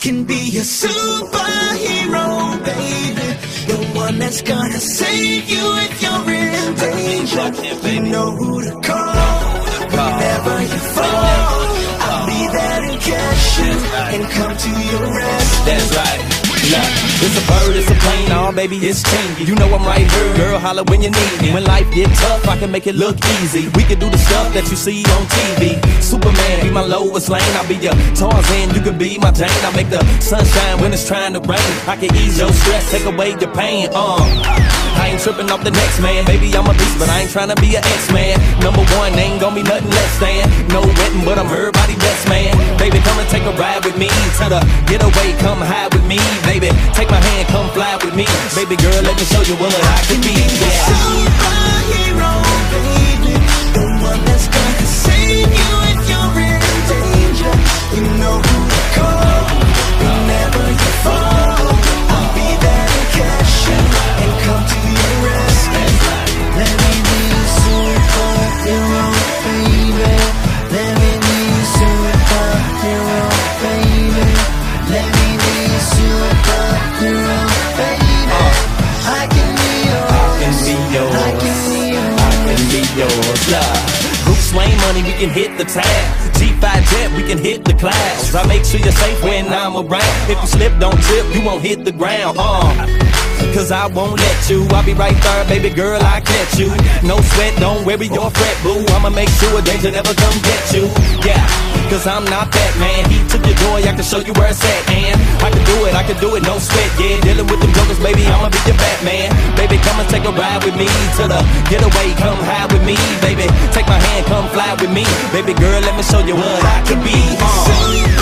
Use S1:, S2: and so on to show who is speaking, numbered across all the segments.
S1: can be a superhero, baby. The one that's gonna save you if you're in danger. You know who to call whenever you fall. I'll be there to catch you and come to your rescue. That's
S2: right. It's a bird, it's a plane, oh baby, it's changing. You know I'm right here, girl, holler when you need me. When life get tough, I can make it look easy. We can do the stuff that you see on TV. Superman, be my Lois Lane. I'll be your Tarzan, you can be my Jane. I make the sunshine when it's trying to rain. I can ease your stress, take away your pain. Uh, I ain't tripping off the next man, baby. I'm a beast, but I ain't trying to be an X-Man. Number one, ain't gonna be nothing less than no wetting, but I'm everybody best man. Baby, come and take a ride with me to the getaway. Come hide with me, baby. Take my hand, come fly with me, baby girl. Let me show you what I
S1: can be. Yeah.
S2: Money, we can hit the
S3: tab.
S2: G5 jet, we can hit the clouds. I make sure you're
S3: safe
S2: when I'm
S3: around.
S2: If you slip,
S3: don't
S2: trip, you won't hit
S3: the ground.
S2: Uh. Cause I won't let you. I'll be right there, baby girl, I catch you. No sweat, don't worry your fret, boo. I'ma make sure danger never come get you. Yeah, cause I'm not that man. He took your joy, I can show you where it's at, and I can do it, I can do it, no sweat. Yeah, dealing with them jokers, baby, I'ma be your Batman. Baby, come and take a ride with me to the getaway. Come high with me, baby. Take my hand, come fly with me, baby girl. Let me show you what I can be.
S1: Uh.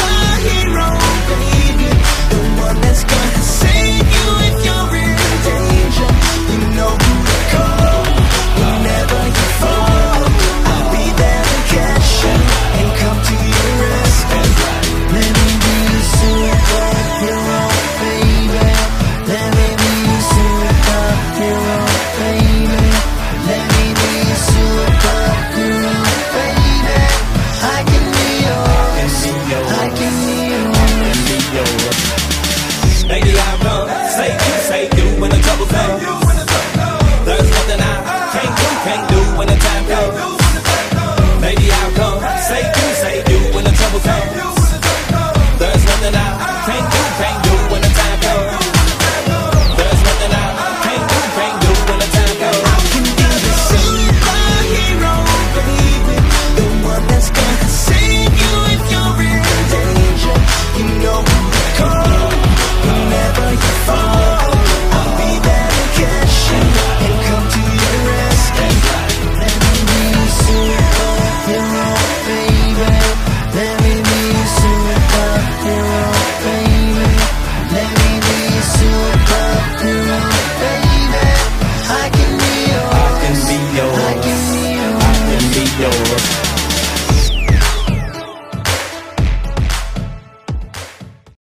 S2: Baby, I run, say you, say you when the trouble comes. There's nothing I can't do, can't do when the time comes. your